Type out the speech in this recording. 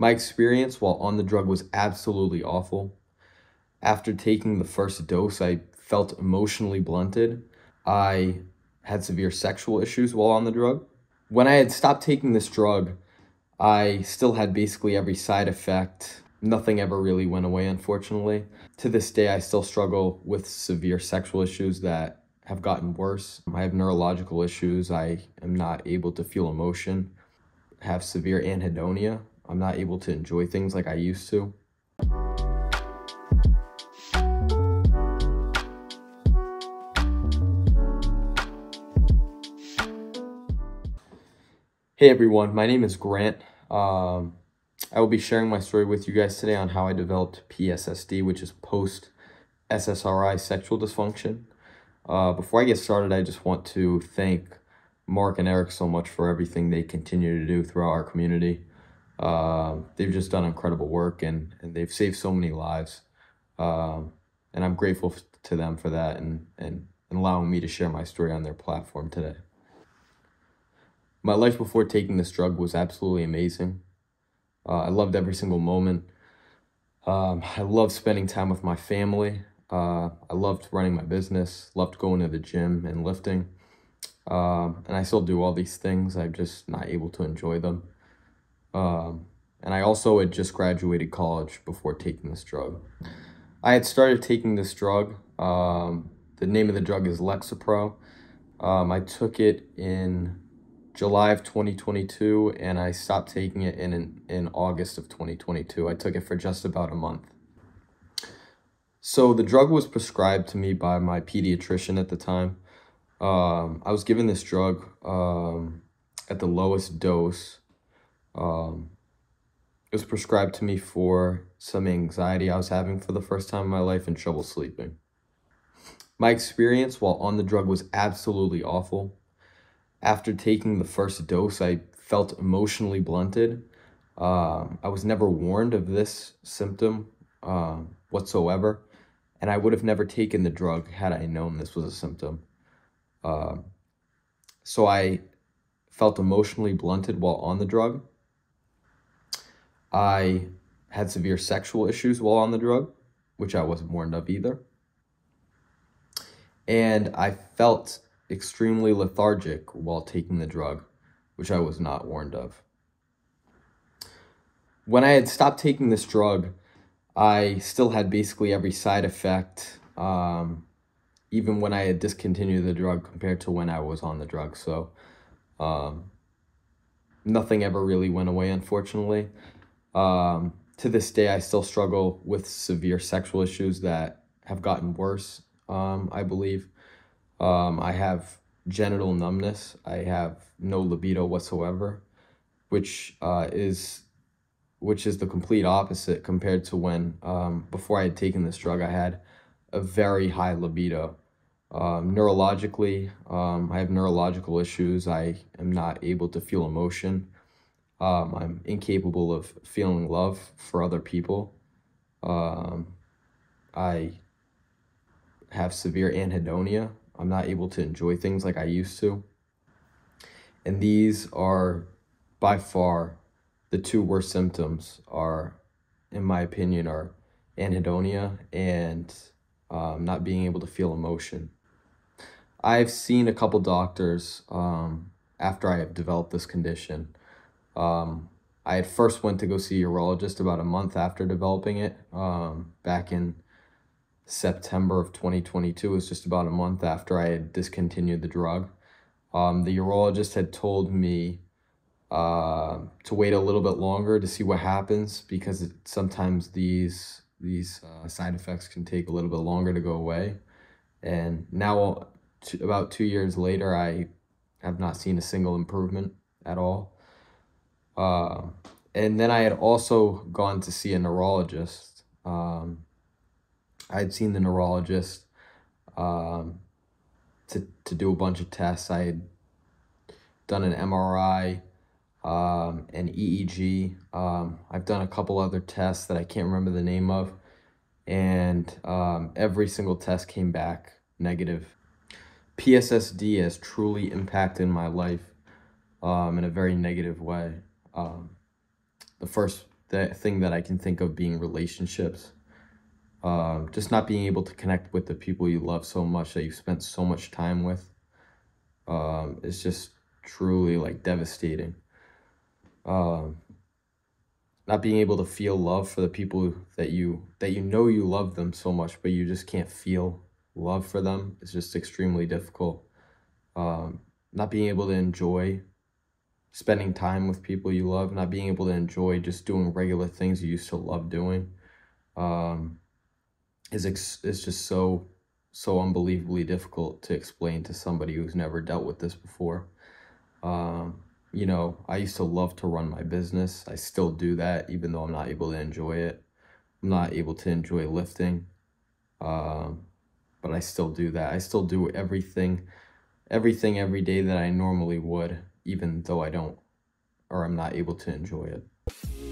My experience while on the drug was absolutely awful. After taking the first dose, I felt emotionally blunted. I had severe sexual issues while on the drug. When I had stopped taking this drug, I still had basically every side effect. Nothing ever really went away, unfortunately. To this day, I still struggle with severe sexual issues that have gotten worse. I have neurological issues. I am not able to feel emotion. Have severe anhedonia. I'm not able to enjoy things like I used to. Hey everyone, my name is Grant. Um, I will be sharing my story with you guys today on how I developed PSSD, which is post SSRI sexual dysfunction. Uh, before I get started, I just want to thank Mark and Eric so much for everything they continue to do throughout our community. Uh, they've just done incredible work and, and they've saved so many lives. Um, and I'm grateful to them for that and, and, and allowing me to share my story on their platform today. My life before taking this drug was absolutely amazing. Uh, I loved every single moment. Um, I loved spending time with my family. Uh, I loved running my business, loved going to the gym and lifting. Um, and I still do all these things. I'm just not able to enjoy them. Um, and I also had just graduated college before taking this drug. I had started taking this drug. Um, the name of the drug is Lexapro. Um, I took it in July of 2022 and I stopped taking it in, in, in August of 2022. I took it for just about a month. So the drug was prescribed to me by my pediatrician at the time. Um, I was given this drug um, at the lowest dose. Um, it was prescribed to me for some anxiety I was having for the first time in my life and trouble sleeping. My experience while on the drug was absolutely awful. After taking the first dose, I felt emotionally blunted. Um, I was never warned of this symptom uh, whatsoever and I would have never taken the drug had I known this was a symptom. Um, so I felt emotionally blunted while on the drug. I had severe sexual issues while on the drug, which I wasn't warned of either. And I felt extremely lethargic while taking the drug, which I was not warned of. When I had stopped taking this drug, I still had basically every side effect, um, even when I had discontinued the drug compared to when I was on the drug. So um, nothing ever really went away, unfortunately. Um, to this day, I still struggle with severe sexual issues that have gotten worse, um, I believe. Um, I have genital numbness. I have no libido whatsoever, which uh, is which is the complete opposite compared to when um, before I had taken this drug, I had a very high libido. Um, neurologically, um, I have neurological issues. I am not able to feel emotion. Um, I'm incapable of feeling love for other people. Um, I have severe anhedonia. I'm not able to enjoy things like I used to. And these are by far the two worst symptoms are, in my opinion, are anhedonia and um, not being able to feel emotion. I've seen a couple doctors um, after I have developed this condition. Um, I had first went to go see a urologist about a month after developing it, um, back in September of 2022. It was just about a month after I had discontinued the drug. Um, the urologist had told me uh, to wait a little bit longer to see what happens because it, sometimes these these uh, side effects can take a little bit longer to go away. And now, about two years later, I have not seen a single improvement at all. Uh, and then I had also gone to see a neurologist. Um, I had seen the neurologist um, to, to do a bunch of tests. I had done an MRI um, and EEG. Um, I've done a couple other tests that I can't remember the name of, and um, every single test came back negative. PSSD has truly impacted my life um, in a very negative way. Um, the first the thing that I can think of being relationships. Um, just not being able to connect with the people you love so much that you spent so much time with um, is just truly like devastating. Um, not being able to feel love for the people that you that you know you love them so much, but you just can't feel love for them is just extremely difficult. Um, not being able to enjoy spending time with people you love, not being able to enjoy just doing regular things you used to love doing, um, is ex- is just so so unbelievably difficult to explain to somebody who's never dealt with this before. Um, you know, I used to love to run my business. I still do that, even though I'm not able to enjoy it. I'm not able to enjoy lifting, um, but I still do that. I still do everything, everything every day that I normally would, even though I don't or I'm not able to enjoy it.